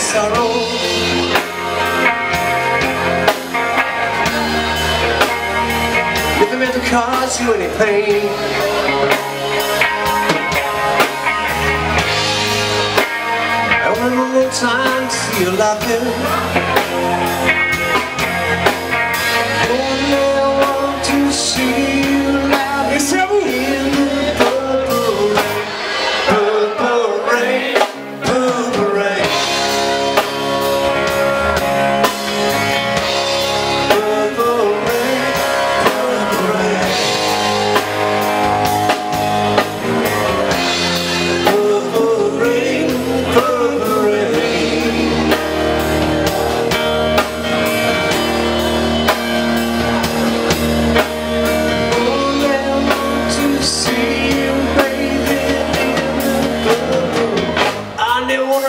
sorrow. Never meant to cause you any pain. Time to see you laughing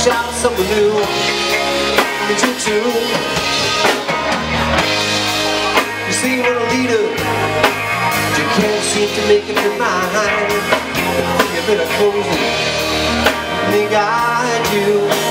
shop, something new. Did you too? You see, you're a leader, but you can't seem to make up your mind. You better close it, and they got you.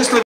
число